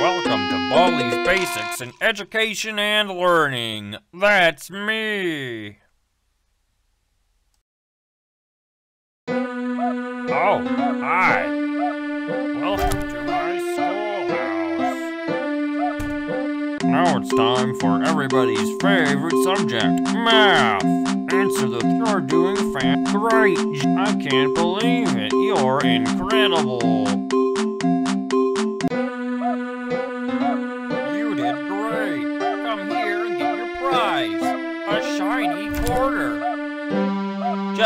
Welcome to Baldi's Basics in Education and Learning. That's me. Oh, hi. Welcome to my schoolhouse. Now it's time for everybody's favorite subject, math. Answer the you're doing fan great. I can't believe it. You're incredible.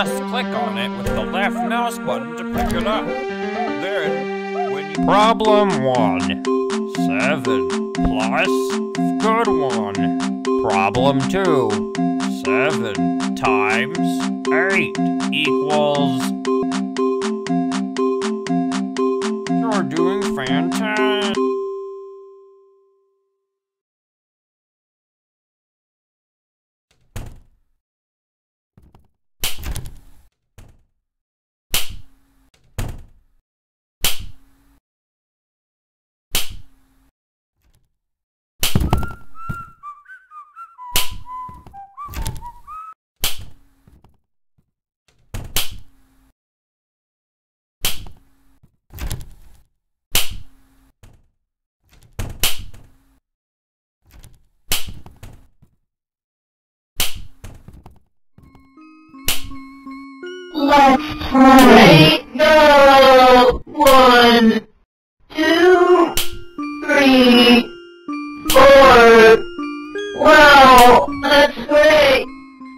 Just click on it with the left mouse button to pick it up. Then, when you... Problem 1. 7 plus... Good one. Problem 2. 7 times 8 equals... You're doing fantastic. Let's play. Go. One, two, three, four. Wow, that's great.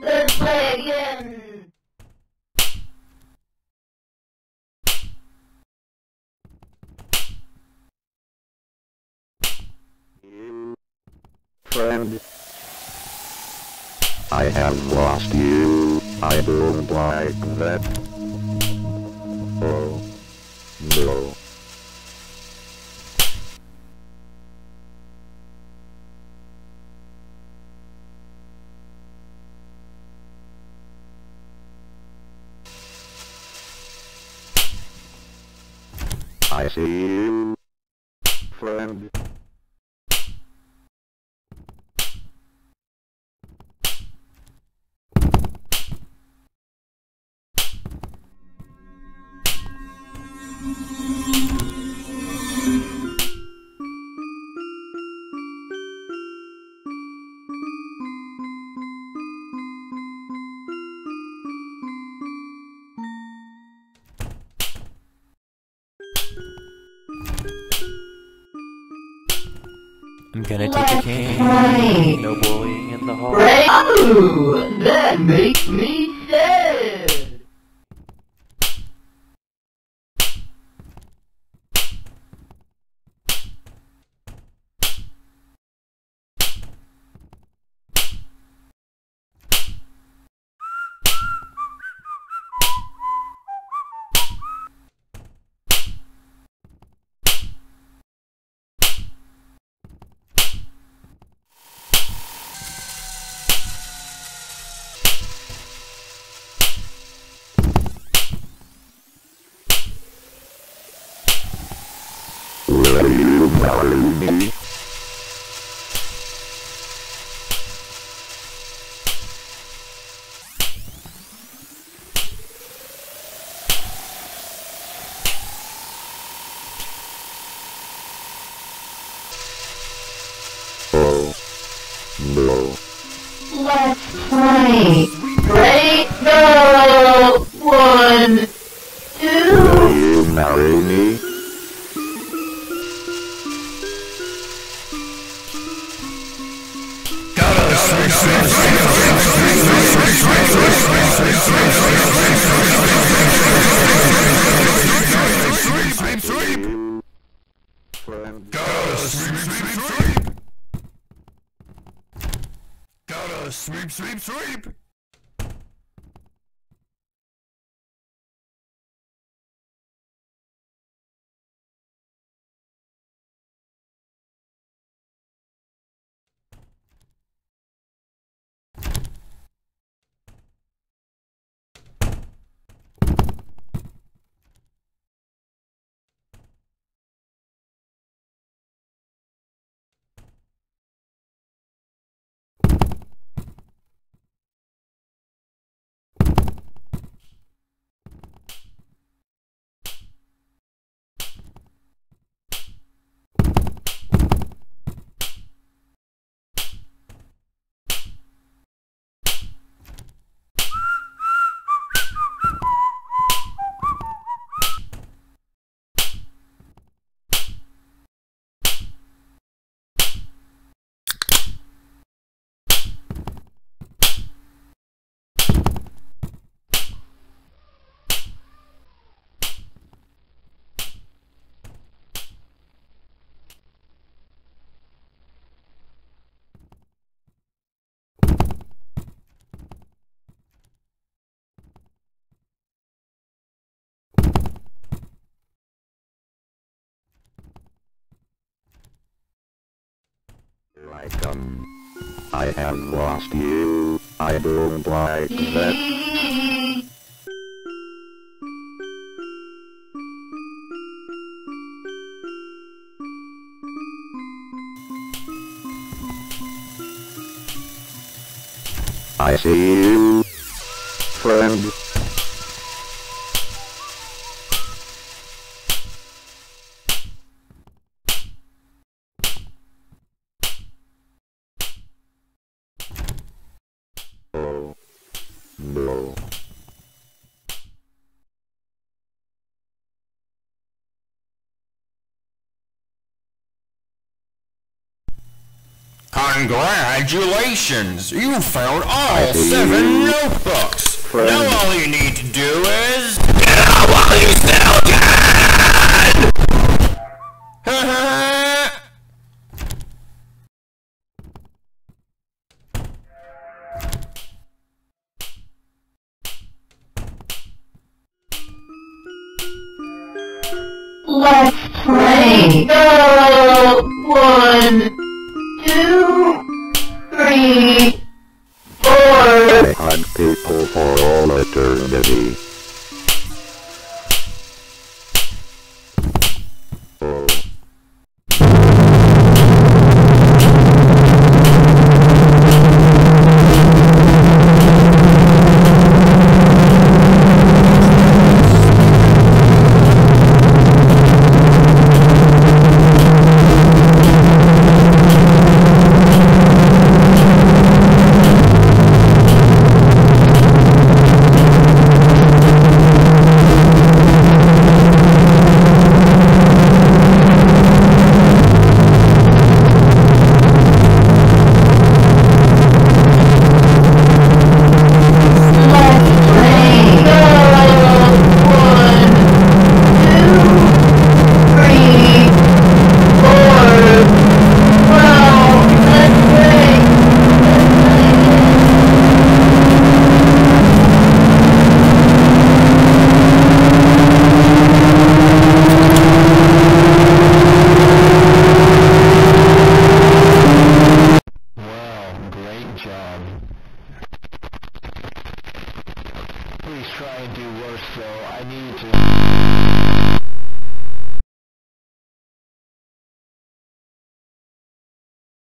Let's play again. friend. I have lost you. I don't like that. Oh, no. I see you, friend. I'm gonna take a cane. No bullying in the hall. Right. Oh, that makes me me? Oh, no. Let's play. Welcome. Um, I have lost you. I don't like that. I see you, friend. Congratulations! You found all seven notebooks! Now all you need to do is... Get out while you still can! Let's play. Go. One, two, three, four. I hunt people for all eternity.